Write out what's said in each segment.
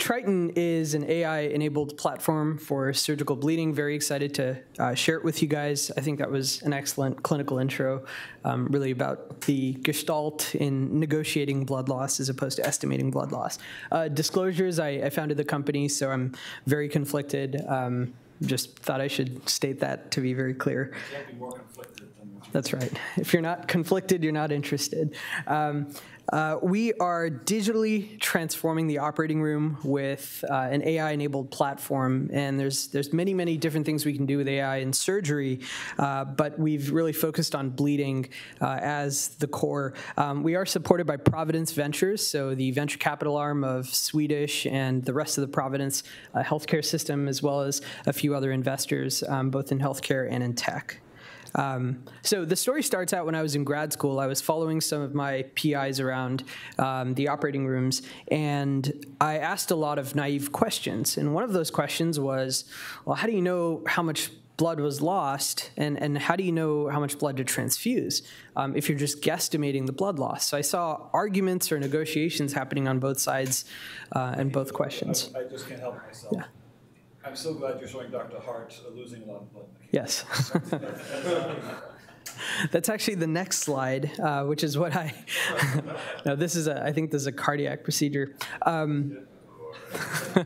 Triton is an AI-enabled platform for surgical bleeding. Very excited to uh, share it with you guys. I think that was an excellent clinical intro, um, really about the gestalt in negotiating blood loss as opposed to estimating blood loss. Uh, disclosures, I, I, founded the company, so I'm very conflicted. Um, just thought I should state that to be very clear. Be That's right. If you're not conflicted, you're not interested. Um, uh, we are digitally transforming the operating room with uh, an AI-enabled platform, and there's there's many many different things we can do with AI in surgery, uh, but we've really focused on bleeding uh, as the core. Um, we are supported by Providence Ventures, so the venture capital arm of Swedish and the rest of the Providence uh, healthcare system, as well as a few other investors, um, both in healthcare and in tech. Um, so the story starts out when I was in grad school. I was following some of my PIs around um, the operating rooms, and I asked a lot of naive questions. And one of those questions was, well, how do you know how much blood was lost, and, and how do you know how much blood to transfuse um, if you're just guesstimating the blood loss? So I saw arguments or negotiations happening on both sides uh, and both questions. I, I just can't help myself. Yeah. I'm so glad you're showing Dr. Hart losing a lot of blood. Yes. That's actually the next slide, uh, which is what I. no, this is a. I think this is a cardiac procedure. Um,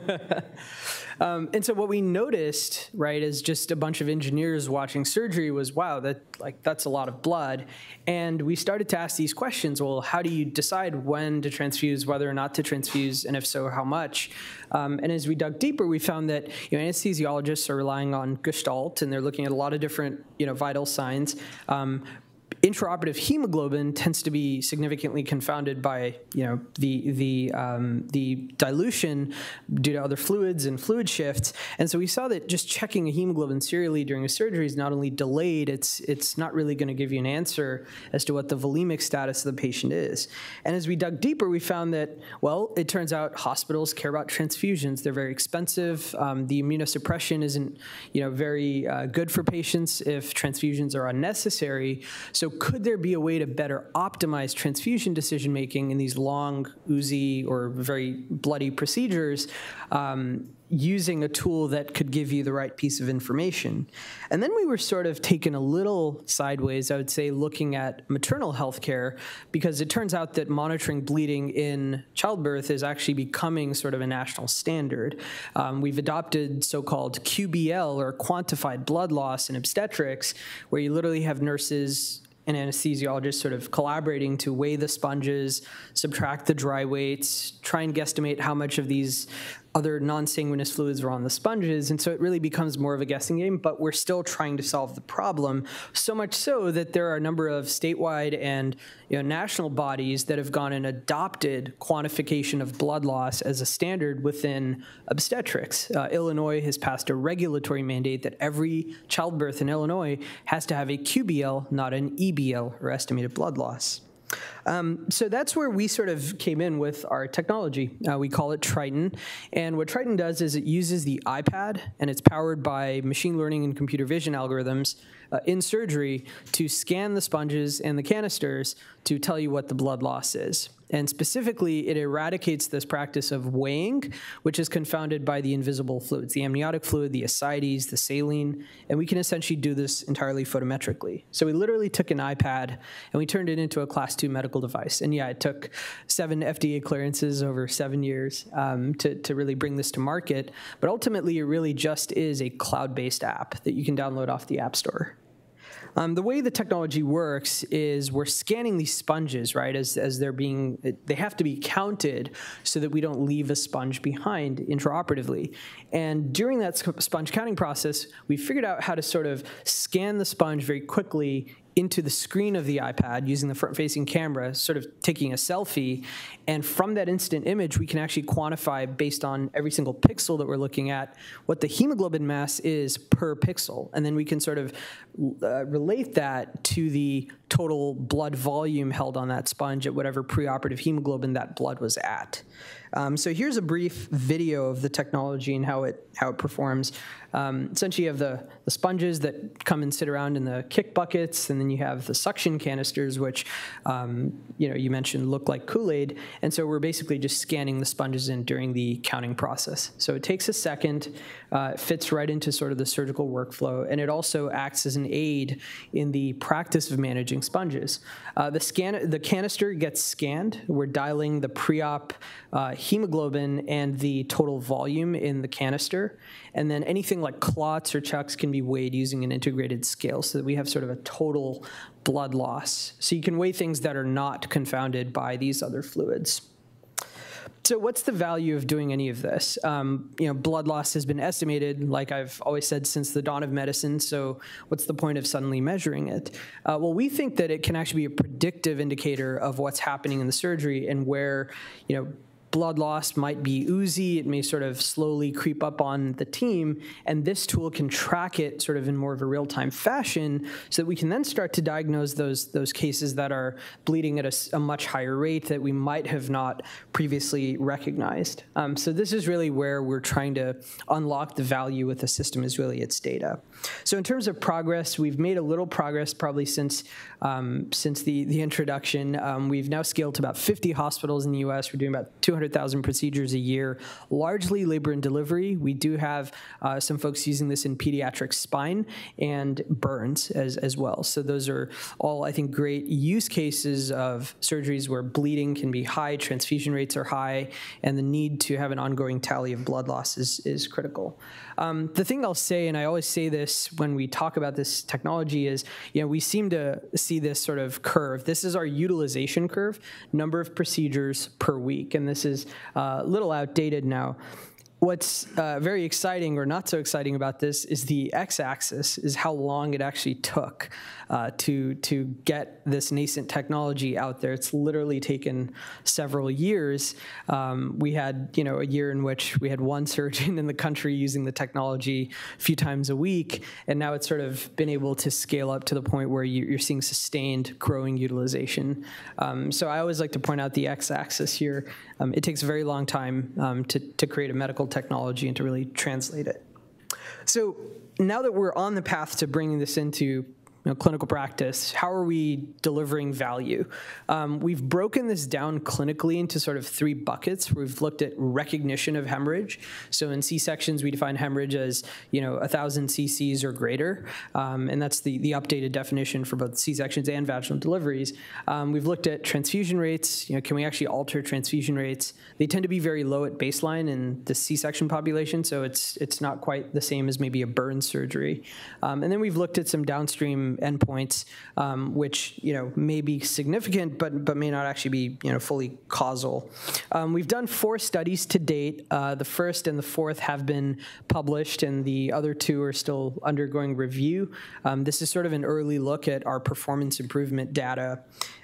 um, and so what we noticed, right, as just a bunch of engineers watching surgery was, wow, that like that's a lot of blood. And we started to ask these questions. Well, how do you decide when to transfuse, whether or not to transfuse, and if so, how much? Um, and as we dug deeper, we found that you know, anesthesiologists are relying on Gestalt, and they're looking at a lot of different you know vital signs. Um, intraoperative hemoglobin tends to be significantly confounded by you know the the um, the dilution due to other fluids and fluid shifts, and so we saw that just checking a hemoglobin serially during a surgery is not only delayed, it's it's not really going to give you an answer as to what the volemic status of the patient is. And as we dug deeper, we found that well, it turns out hospitals care about transfusions. They're very expensive. Um, the immunosuppression isn't you know very uh, good for patients if transfusions are unnecessary. So could there be a way to better optimize transfusion decision making in these long, oozy, or very bloody procedures um, using a tool that could give you the right piece of information? And then we were sort of taken a little sideways, I would say, looking at maternal health care, because it turns out that monitoring bleeding in childbirth is actually becoming sort of a national standard. Um, we've adopted so called QBL, or quantified blood loss in obstetrics, where you literally have nurses and anesthesiologist sort of collaborating to weigh the sponges, subtract the dry weights, try and guesstimate how much of these other non-sanguineous fluids are on the sponges, and so it really becomes more of a guessing game, but we're still trying to solve the problem, so much so that there are a number of statewide and you know, national bodies that have gone and adopted quantification of blood loss as a standard within obstetrics. Uh, Illinois has passed a regulatory mandate that every childbirth in Illinois has to have a QBL, not an EBL, or estimated blood loss. Um, so that's where we sort of came in with our technology. Uh, we call it Triton. And what Triton does is it uses the iPad, and it's powered by machine learning and computer vision algorithms uh, in surgery to scan the sponges and the canisters to tell you what the blood loss is. And specifically, it eradicates this practice of weighing, which is confounded by the invisible fluids, the amniotic fluid, the ascites, the saline, and we can essentially do this entirely photometrically. So we literally took an iPad and we turned it into a class two medical device. And yeah, it took seven FDA clearances over seven years um, to, to really bring this to market. But ultimately, it really just is a cloud-based app that you can download off the App Store. Um, the way the technology works is we're scanning these sponges, right, as, as they're being, they have to be counted so that we don't leave a sponge behind intraoperatively. And during that sponge counting process, we figured out how to sort of scan the sponge very quickly into the screen of the iPad using the front-facing camera, sort of taking a selfie, and from that instant image, we can actually quantify based on every single pixel that we're looking at what the hemoglobin mass is per pixel, and then we can sort of uh, relate that to the total blood volume held on that sponge at whatever preoperative hemoglobin that blood was at. Um, so here's a brief video of the technology and how it how it performs. Um, essentially, you have the, the sponges that come and sit around in the kick buckets, and then you have the suction canisters, which um, you know you mentioned look like Kool-Aid. And so we're basically just scanning the sponges in during the counting process. So it takes a second, uh, it fits right into sort of the surgical workflow, and it also acts as an aid in the practice of managing sponges. Uh, the scan the canister gets scanned. We're dialing the pre-op uh, hemoglobin and the total volume in the canister. And then anything like clots or chucks can be weighed using an integrated scale so that we have sort of a total blood loss. So you can weigh things that are not confounded by these other fluids. So what's the value of doing any of this? Um, you know, blood loss has been estimated, like I've always said, since the dawn of medicine. So what's the point of suddenly measuring it? Uh, well, we think that it can actually be a predictive indicator of what's happening in the surgery and where, you know, blood loss might be oozy, it may sort of slowly creep up on the team, and this tool can track it sort of in more of a real-time fashion so that we can then start to diagnose those, those cases that are bleeding at a, a much higher rate that we might have not previously recognized. Um, so this is really where we're trying to unlock the value with the system is really its data. So in terms of progress, we've made a little progress probably since, um, since the, the introduction. Um, we've now scaled to about 50 hospitals in the US. We're doing about 200 200,000 procedures a year, largely labor and delivery. We do have uh, some folks using this in pediatric spine and burns as, as well. So those are all, I think, great use cases of surgeries where bleeding can be high, transfusion rates are high, and the need to have an ongoing tally of blood loss is, is critical. Um, the thing I'll say, and I always say this when we talk about this technology, is you know we seem to see this sort of curve. This is our utilization curve, number of procedures per week, and this is uh, a little outdated now. What's uh, very exciting or not so exciting about this is the x-axis is how long it actually took uh, to to get this nascent technology out there. It's literally taken several years. Um, we had you know a year in which we had one surgeon in the country using the technology a few times a week, and now it's sort of been able to scale up to the point where you, are seeing sustained growing utilization. Um, so I always like to point out the x-axis here. Um, it takes a very long time um, to to create a medical technology and to really translate it. So now that we're on the path to bringing this into you know, clinical practice, how are we delivering value? Um, we've broken this down clinically into sort of three buckets. We've looked at recognition of hemorrhage. So in C-sections, we define hemorrhage as you know 1,000 cc's or greater, um, and that's the, the updated definition for both C-sections and vaginal deliveries. Um, we've looked at transfusion rates. You know, can we actually alter transfusion rates? They tend to be very low at baseline in the C-section population, so it's it's not quite the same as maybe a burn surgery. Um, and then we've looked at some downstream endpoints, um, which you know may be significant, but but may not actually be you know fully causal. Um, we've done four studies to date. Uh, the first and the fourth have been published, and the other two are still undergoing review. Um, this is sort of an early look at our performance improvement data.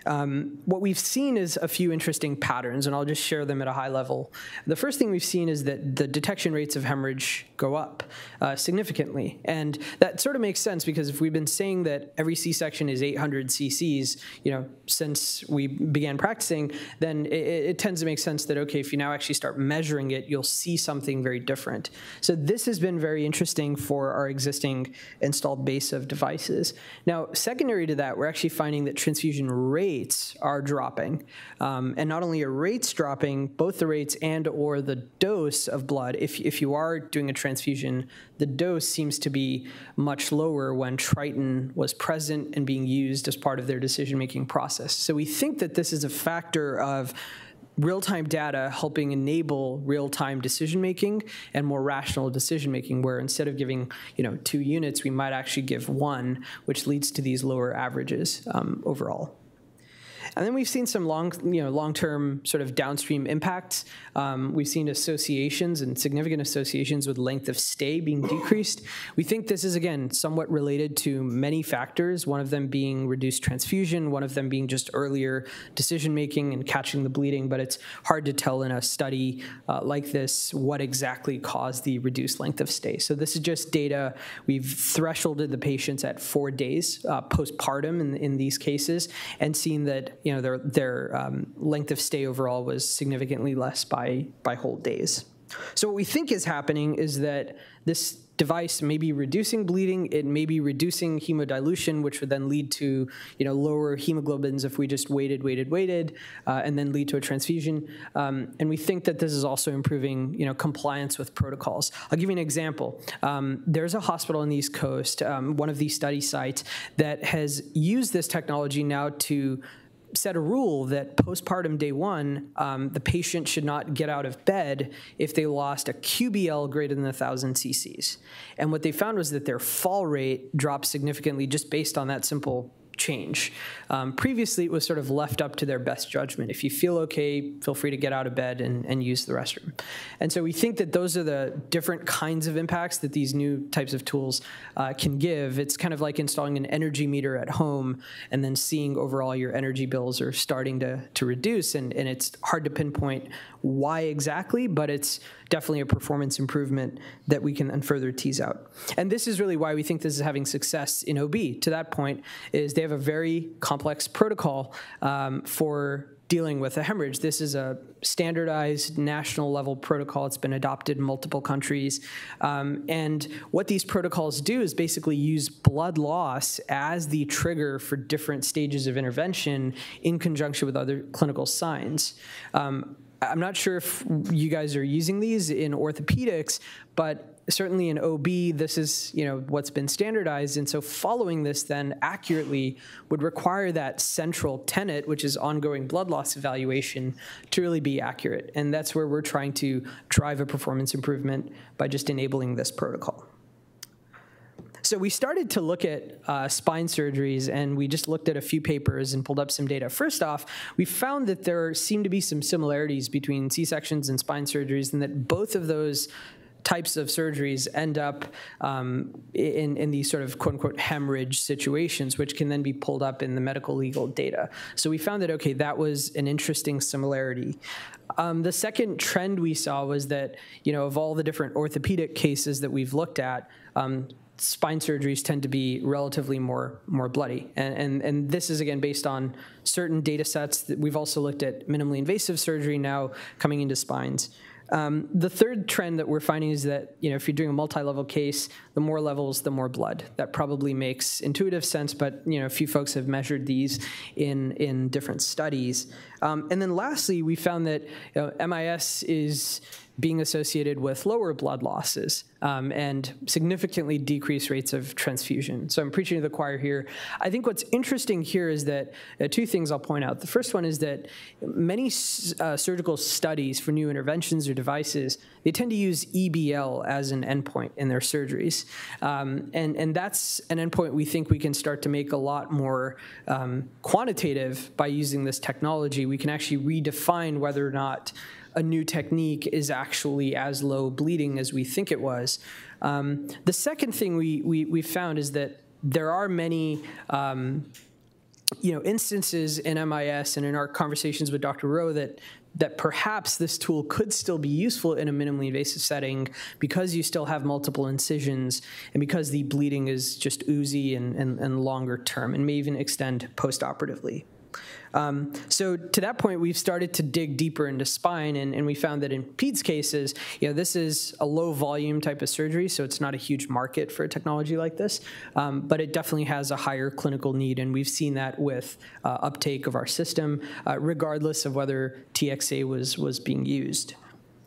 Um, what we've seen is a few interesting patterns, and I'll just share them at a high level. The first thing we've seen is that the detection rates of hemorrhage go up uh, significantly, and that sort of makes sense because if we've been saying that every C-section is 800 cc's, you know, since we began practicing, then it, it tends to make sense that okay, if you now actually start measuring it, you'll see something very different. So this has been very interesting for our existing installed base of devices. Now, secondary to that, we're actually finding that transfusion rates are dropping. Um, and not only are rates dropping, both the rates and or the dose of blood, if, if you are doing a transfusion, the dose seems to be much lower when Triton was present and being used as part of their decision-making process. So we think that this is a factor of real-time data helping enable real-time decision-making and more rational decision-making where instead of giving you know two units we might actually give one which leads to these lower averages um, overall And then we've seen some long, you know, long-term sort of downstream impacts. Um, we've seen associations and significant associations with length of stay being decreased. We think this is, again, somewhat related to many factors, one of them being reduced transfusion, one of them being just earlier decision-making and catching the bleeding, but it's hard to tell in a study uh, like this what exactly caused the reduced length of stay. So this is just data. We've thresholded the patients at four days uh, postpartum in, in these cases and seen that, you know, their, their um, length of stay overall was significantly less by, by whole days. So what we think is happening is that this device may be reducing bleeding, it may be reducing hemodilution, which would then lead to you know lower hemoglobins if we just waited, waited, waited, uh, and then lead to a transfusion. Um, and we think that this is also improving you know compliance with protocols. I'll give you an example. Um, there's a hospital on the East Coast, um, one of these study sites, that has used this technology now to set a rule that postpartum day one, um, the patient should not get out of bed if they lost a QBL greater than 1,000 cc's. And what they found was that their fall rate dropped significantly just based on that simple change. Um, previously, it was sort of left up to their best judgment. If you feel okay, feel free to get out of bed and, and use the restroom. And so we think that those are the different kinds of impacts that these new types of tools uh, can give. It's kind of like installing an energy meter at home and then seeing overall your energy bills are starting to, to reduce. And, and it's hard to pinpoint why exactly, but it's definitely a performance improvement that we can further tease out. And this is really why we think this is having success in OB. To that point, is they have a very complex protocol um, for dealing with a hemorrhage. This is a standardized national level protocol. It's been adopted in multiple countries. Um, and what these protocols do is basically use blood loss as the trigger for different stages of intervention in conjunction with other clinical signs. Um, I'm not sure if you guys are using these in orthopedics, but certainly in OB, this is you know what's been standardized, and so following this then accurately would require that central tenet, which is ongoing blood loss evaluation, to really be accurate, and that's where we're trying to drive a performance improvement by just enabling this protocol. So we started to look at uh, spine surgeries, and we just looked at a few papers and pulled up some data. First off, we found that there seemed to be some similarities between C-sections and spine surgeries, and that both of those types of surgeries end up um, in, in these sort of quote unquote hemorrhage situations, which can then be pulled up in the medical legal data. So we found that, okay, that was an interesting similarity. Um, the second trend we saw was that, you know, of all the different orthopedic cases that we've looked at, um, spine surgeries tend to be relatively more more bloody. And, and, and this is again based on certain data sets that we've also looked at minimally invasive surgery now coming into spines. Um, the third trend that we're finding is that you know if you're doing a multi-level case, the more levels, the more blood. That probably makes intuitive sense, but you know a few folks have measured these in in different studies. Um, and then lastly, we found that you know, MIS is being associated with lower blood losses um, and significantly decreased rates of transfusion. So I'm preaching to the choir here. I think what's interesting here is that uh, two things I'll point out. The first one is that many uh, surgical studies for new interventions or devices, they tend to use EBL as an endpoint in their surgeries. Um, and, and that's an endpoint we think we can start to make a lot more um, quantitative by using this technology. We can actually redefine whether or not a new technique is actually as low bleeding as we think it was. Um, the second thing we, we, we, found is that there are many um, you know, instances in MIS and in our conversations with Dr. Rowe that that perhaps this tool could still be useful in a minimally invasive setting because you still have multiple incisions and because the bleeding is just oozy and, and, and longer term and may even extend postoperatively. Um, so to that point, we've started to dig deeper into spine, and, and we found that in PEDS cases, you know, this is a low volume type of surgery, so it's not a huge market for a technology like this, um, but it definitely has a higher clinical need, and we've seen that with uh, uptake of our system, uh, regardless of whether TXA was was being used.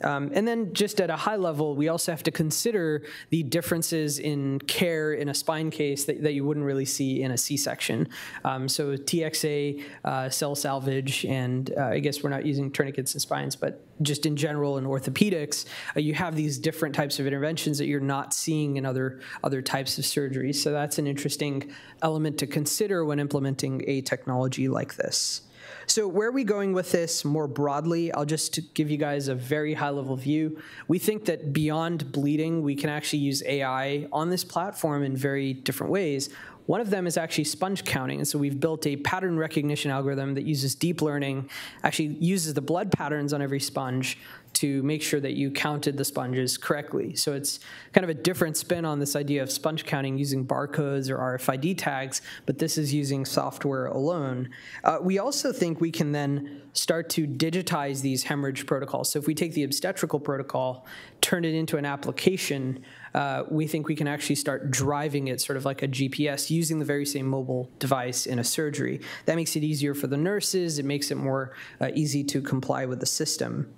Um, and then just at a high level, we also have to consider the differences in care in a spine case that, that you wouldn't really see in a C-section. Um, so TXA, uh, cell salvage, and uh, I guess we're not using tourniquets and spines, but just in general in orthopedics, uh, you have these different types of interventions that you're not seeing in other, other types of surgeries. So that's an interesting element to consider when implementing a technology like this. So where are we going with this more broadly? I'll just give you guys a very high level view. We think that beyond bleeding, we can actually use AI on this platform in very different ways. One of them is actually sponge counting. And so we've built a pattern recognition algorithm that uses deep learning, actually uses the blood patterns on every sponge to make sure that you counted the sponges correctly. So it's kind of a different spin on this idea of sponge counting using barcodes or RFID tags, but this is using software alone. Uh, we also think we can then start to digitize these hemorrhage protocols. So if we take the obstetrical protocol, turn it into an application, uh, we think we can actually start driving it sort of like a GPS using the very same mobile device in a surgery. That makes it easier for the nurses, it makes it more uh, easy to comply with the system.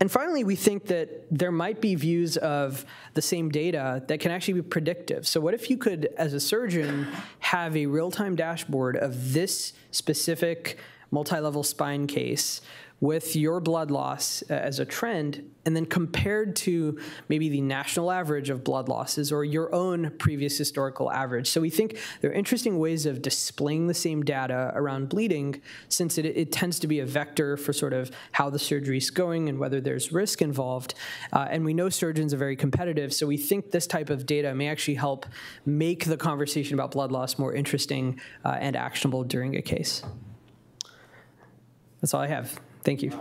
And finally, we think that there might be views of the same data that can actually be predictive. So what if you could, as a surgeon, have a real-time dashboard of this specific multi-level spine case with your blood loss uh, as a trend, and then compared to maybe the national average of blood losses or your own previous historical average. So we think there are interesting ways of displaying the same data around bleeding, since it, it tends to be a vector for sort of how the surgery is going and whether there's risk involved. Uh, and we know surgeons are very competitive, so we think this type of data may actually help make the conversation about blood loss more interesting uh, and actionable during a case. That's all I have. Thank you.